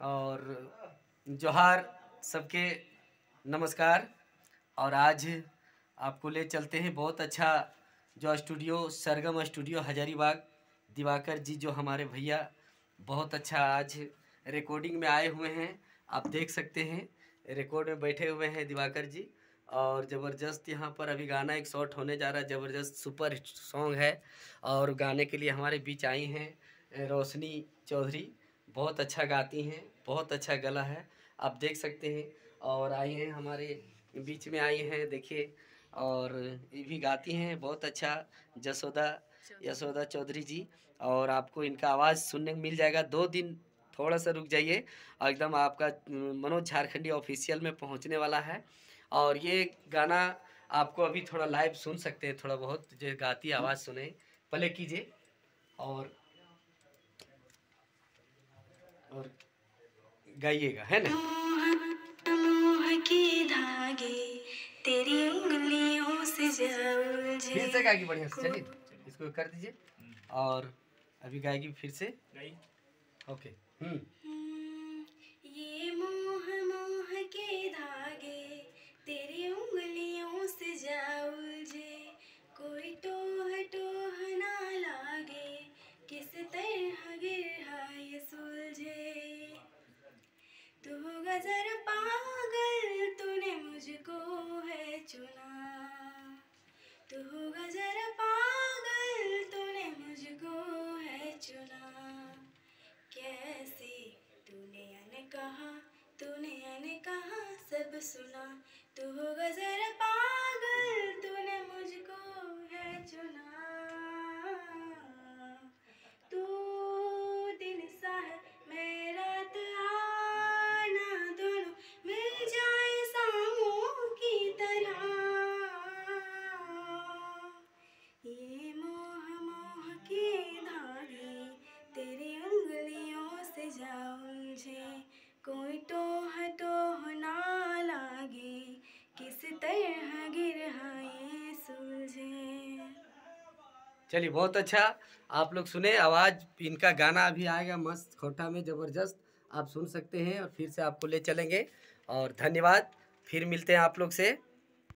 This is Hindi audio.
और जोहार सबके नमस्कार। और आज आपको ले चलते हैं बहुत अच्छा जो स्टूडियो, सरगम स्टूडियो, हजारीबाग, दिवाकर जी जो हमारे भैया बहुत अच्छा आज रिकॉर्डिंग में आए हुए हैं। आप देख सकते हैं रिकॉर्ड में बैठे हुए हैं दिवाकर जी। और ज़बरदस्त यहाँ पर अभी गाना एक शॉट होने जा रहा है, ज़बरदस्त सुपर हिट सॉन्ग है। और गाने के लिए हमारे बीच आई हैं रोशनी चौधरी। बहुत अच्छा गाती हैं बहुत अच्छा गला है। आप देख सकते हैं और आई हैं हमारे बीच में आई हैं देखिए। और ये भी गाती हैं बहुत अच्छा जसोदा यशोदा चौधरी जी। और आपको इनका आवाज़ सुनने को मिल जाएगा। दो दिन थोड़ा सा रुक जाइए और एकदम आपका मनोज झारखंडी ऑफिशियल में पहुँचने वाला है। और ये गाना आपको अभी थोड़ा लाइव सुन सकते हैं थोड़ा बहुत। जो गाती आवाज़ सुने। प्ले कीजिए। और और गाइएगा है ना? मोह के धागे तेरी उंगलियों से जल फिर से गाएगी बढ़िया से चलिए इसको कर दीजिए। और अभी गाएगी फिर से? Okay hmm. पागल तूने मुझको है चुना, तू गजर पागल, तूने मुझको है चुना। कैसे तूने याने कहा, तूने याने कहा, सब सुना। तू गजर पागल, तूने चलिए, बहुत अच्छा। आप लोग सुने, आवाज़, इनका गाना अभी आएगा मस्त, खोटा में ज़बरदस्त। आप सुन सकते हैं और फिर से आपको ले चलेंगे। और धन्यवाद, फिर मिलते हैं आप लोग से।